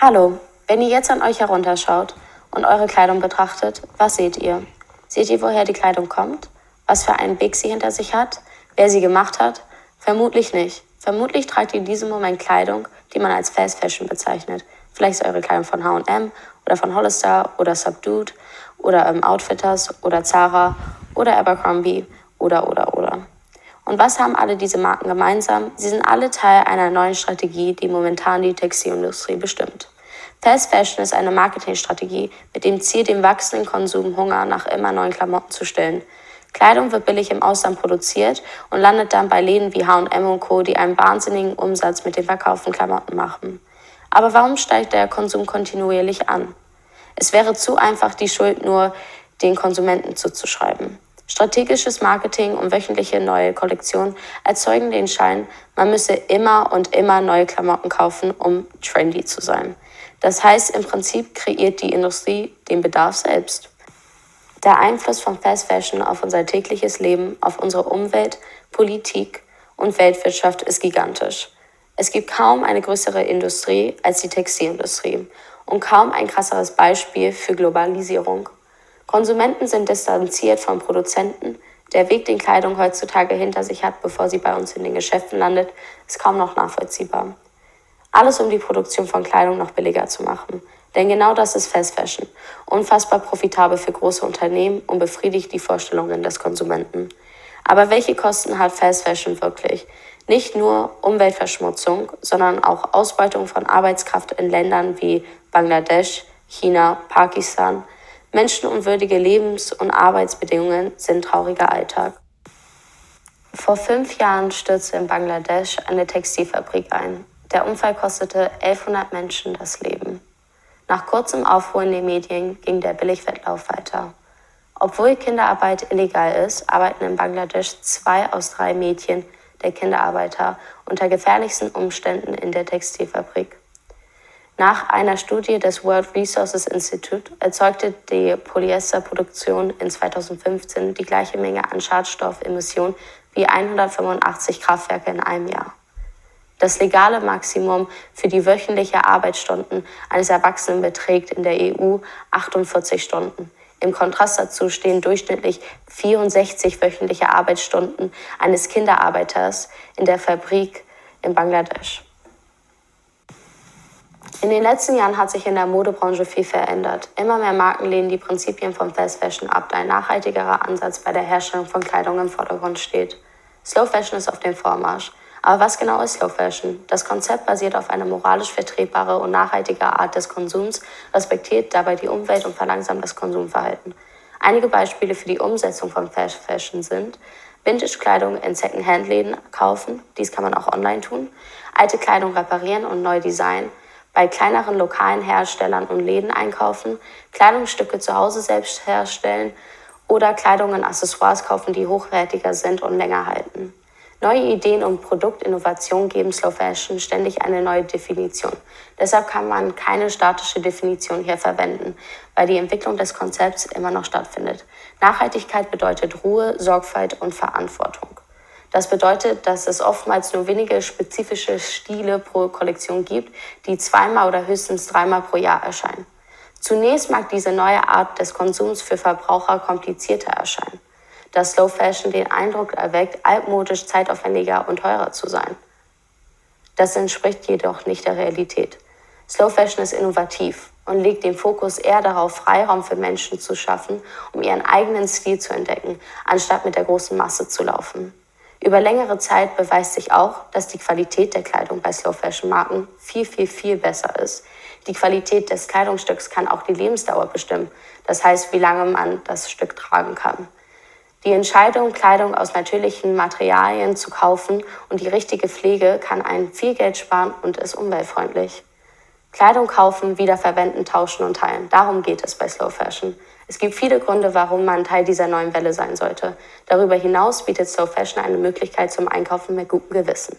Hallo, wenn ihr jetzt an euch herunterschaut und eure Kleidung betrachtet, was seht ihr? Seht ihr, woher die Kleidung kommt? Was für einen Weg sie hinter sich hat? Wer sie gemacht hat? Vermutlich nicht. Vermutlich tragt ihr in diesem Moment Kleidung, die man als Fast Fashion bezeichnet. Vielleicht ist eure Kleidung von H&M oder von Hollister oder Subdued oder ähm, Outfitters oder Zara oder Abercrombie oder oder oder. Und was haben alle diese Marken gemeinsam? Sie sind alle Teil einer neuen Strategie, die momentan die Textilindustrie bestimmt. Fast Fashion ist eine Marketingstrategie mit dem Ziel, dem wachsenden Konsum Hunger nach immer neuen Klamotten zu stillen. Kleidung wird billig im Ausland produziert und landet dann bei Läden wie H&M und Co., die einen wahnsinnigen Umsatz mit den verkauften Klamotten machen. Aber warum steigt der Konsum kontinuierlich an? Es wäre zu einfach, die Schuld nur den Konsumenten zuzuschreiben. Strategisches Marketing und wöchentliche neue Kollektionen erzeugen den Schein, man müsse immer und immer neue Klamotten kaufen, um trendy zu sein. Das heißt, im Prinzip kreiert die Industrie den Bedarf selbst. Der Einfluss von Fast Fashion auf unser tägliches Leben, auf unsere Umwelt, Politik und Weltwirtschaft ist gigantisch. Es gibt kaum eine größere Industrie als die Textilindustrie und kaum ein krasseres Beispiel für Globalisierung. Konsumenten sind distanziert vom Produzenten. Der Weg, den Kleidung heutzutage hinter sich hat, bevor sie bei uns in den Geschäften landet, ist kaum noch nachvollziehbar. Alles, um die Produktion von Kleidung noch billiger zu machen. Denn genau das ist Fast Fashion. Unfassbar profitabel für große Unternehmen und befriedigt die Vorstellungen des Konsumenten. Aber welche Kosten hat Fast Fashion wirklich? Nicht nur Umweltverschmutzung, sondern auch Ausbeutung von Arbeitskraft in Ländern wie Bangladesch, China, Pakistan, Menschenunwürdige Lebens- und Arbeitsbedingungen sind trauriger Alltag. Vor fünf Jahren stürzte in Bangladesch eine Textilfabrik ein. Der Unfall kostete 1100 Menschen das Leben. Nach kurzem Aufruhr in den Medien ging der Billigwettlauf weiter. Obwohl Kinderarbeit illegal ist, arbeiten in Bangladesch zwei aus drei Mädchen der Kinderarbeiter unter gefährlichsten Umständen in der Textilfabrik. Nach einer Studie des World Resources Institute erzeugte die Polyesterproduktion in 2015 die gleiche Menge an Schadstoffemissionen wie 185 Kraftwerke in einem Jahr. Das legale Maximum für die wöchentliche Arbeitsstunden eines Erwachsenen beträgt in der EU 48 Stunden. Im Kontrast dazu stehen durchschnittlich 64 wöchentliche Arbeitsstunden eines Kinderarbeiters in der Fabrik in Bangladesch. In den letzten Jahren hat sich in der Modebranche viel verändert. Immer mehr Marken lehnen die Prinzipien von Fast Fashion ab, da ein nachhaltigerer Ansatz bei der Herstellung von Kleidung im Vordergrund steht. Slow Fashion ist auf dem Vormarsch. Aber was genau ist Slow Fashion? Das Konzept basiert auf einer moralisch vertretbare und nachhaltige Art des Konsums, respektiert dabei die Umwelt und verlangsamt das Konsumverhalten. Einige Beispiele für die Umsetzung von Fast Fashion sind Vintage-Kleidung in Second-Hand-Läden kaufen, dies kann man auch online tun, alte Kleidung reparieren und neu designen, bei kleineren lokalen Herstellern und Läden einkaufen, Kleidungsstücke zu Hause selbst herstellen oder Kleidung und Accessoires kaufen, die hochwertiger sind und länger halten. Neue Ideen und Produktinnovation geben Slow Fashion ständig eine neue Definition. Deshalb kann man keine statische Definition hier verwenden, weil die Entwicklung des Konzepts immer noch stattfindet. Nachhaltigkeit bedeutet Ruhe, Sorgfalt und Verantwortung. Das bedeutet, dass es oftmals nur wenige spezifische Stile pro Kollektion gibt, die zweimal oder höchstens dreimal pro Jahr erscheinen. Zunächst mag diese neue Art des Konsums für Verbraucher komplizierter erscheinen, da Slow Fashion den Eindruck erweckt, altmodisch, zeitaufwendiger und teurer zu sein. Das entspricht jedoch nicht der Realität. Slow Fashion ist innovativ und legt den Fokus eher darauf, Freiraum für Menschen zu schaffen, um ihren eigenen Stil zu entdecken, anstatt mit der großen Masse zu laufen. Über längere Zeit beweist sich auch, dass die Qualität der Kleidung bei Slow Fashion Marken viel, viel, viel besser ist. Die Qualität des Kleidungsstücks kann auch die Lebensdauer bestimmen, das heißt, wie lange man das Stück tragen kann. Die Entscheidung, Kleidung aus natürlichen Materialien zu kaufen und die richtige Pflege kann einen viel Geld sparen und ist umweltfreundlich. Kleidung kaufen, wiederverwenden, tauschen und teilen. Darum geht es bei Slow Fashion. Es gibt viele Gründe, warum man Teil dieser neuen Welle sein sollte. Darüber hinaus bietet Slow Fashion eine Möglichkeit zum Einkaufen mit gutem Gewissen.